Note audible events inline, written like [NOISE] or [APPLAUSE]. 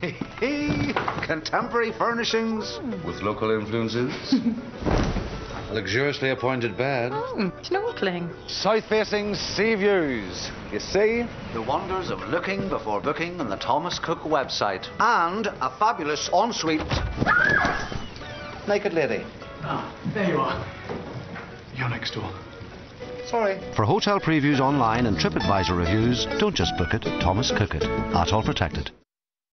[LAUGHS] Contemporary furnishings hmm. with local influences. [LAUGHS] Luxuriously appointed bed. Mm, snorkeling. South facing sea views. You see? The wonders of looking before booking on the Thomas Cook website. And a fabulous ensuite. [LAUGHS] Naked lady. Ah, there you are. You're next door. Sorry. For hotel previews online and TripAdvisor reviews, don't just book it, Thomas Cook it. ATOL protected.